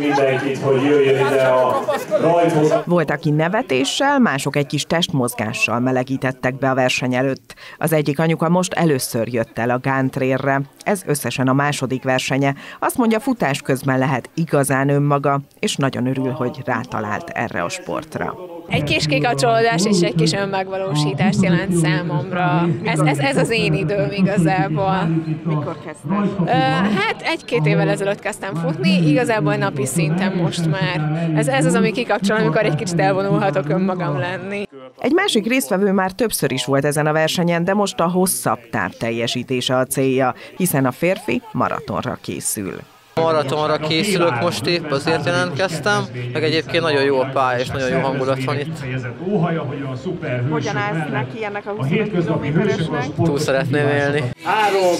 Mindenkit, hogy ide a. Volt, aki nevetéssel, mások egy kis testmozgással melegítettek be a verseny előtt. Az egyik anyuka most először jött el a gántrérre. Ez összesen a második versenye. Azt mondja, futás közben lehet igazán önmaga, és nagyon örül, hogy rátalált erre a sportra. Egy kis kikapcsolódás és egy kis önmegvalósítást jelent számomra. Ez, ez, ez az én időm igazából. Mikor kezdtem? Hát egy-két évvel ezelőtt kezdtem futni, igazából napi szinten most már. Ez, ez az, ami kikapcsol, amikor egy kicsit elvonulhatok önmagam lenni. Egy másik résztvevő már többször is volt ezen a versenyen, de most a hosszabb táv teljesítése a célja, hiszen a férfi maratonra készül. Maratonra készülök most épp, azért jelentkeztem, meg egyébként nagyon jó a pálya, és nagyon jó hangulat van itt. Hogyan állsz neki ennek a 25 kilométeresnek? Túl szeretném élni. Három,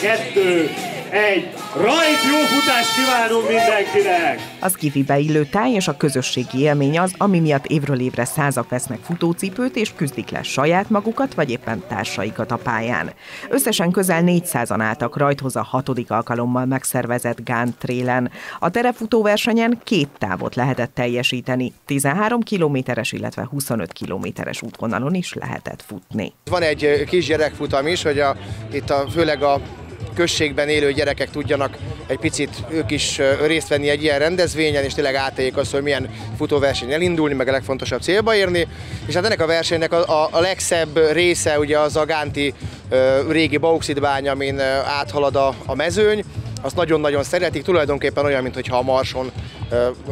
kettő, egy, rajt jó futást kívánunk mindenkinek! Az kivibe illő táj és a közösségi élmény az, ami miatt évről évre százak vesznek futócipőt és küzdik le saját magukat vagy éppen társaikat a pályán. Összesen közel 400-an álltak rajthoz a hatodik alkalommal megszervezett Gán Trélen. A terefutóversenyen két távot lehetett teljesíteni, 13 kilométeres, illetve 25 kilométeres útvonalon is lehetett futni. Van egy kis gyerekfutam is, hogy a, itt a, főleg a községben élő gyerekek tudjanak egy picit ők is részt venni egy ilyen rendezvényen, és tényleg átéljék azt, hogy milyen futóverseny elindulni, meg a legfontosabb célba érni. És hát ennek a versenynek a, a, a legszebb része ugye az a Gánti régi bauxitbány, amin áthalad a, a mezőny, azt nagyon-nagyon szeretik, tulajdonképpen olyan, mintha a marson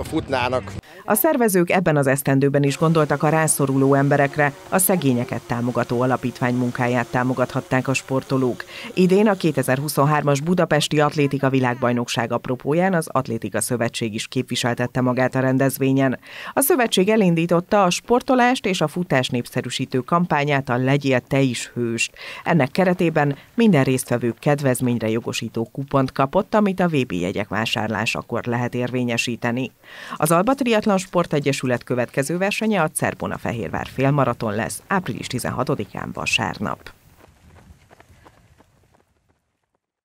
futnának. A szervezők ebben az esztendőben is gondoltak a rászoruló emberekre, a szegényeket támogató alapítvány munkáját támogathatták a sportolók. Idén a 2023-as Budapesti Atlétika Világbajnokság apropóján az Atlétika Szövetség is képviseltette magát a rendezvényen. A szövetség elindította a sportolást és a futás népszerűsítő kampányát a Legyél te is hőst. Ennek keretében minden résztvevő kedvezményre jogosító kupont kapott, amit a VB jegyek vásárlásakor lehet érvényesíteni. Az Alba Triathlon Sportegyesület következő versenye a Cerbona Fehérvár félmaraton lesz április 16-án vasárnap.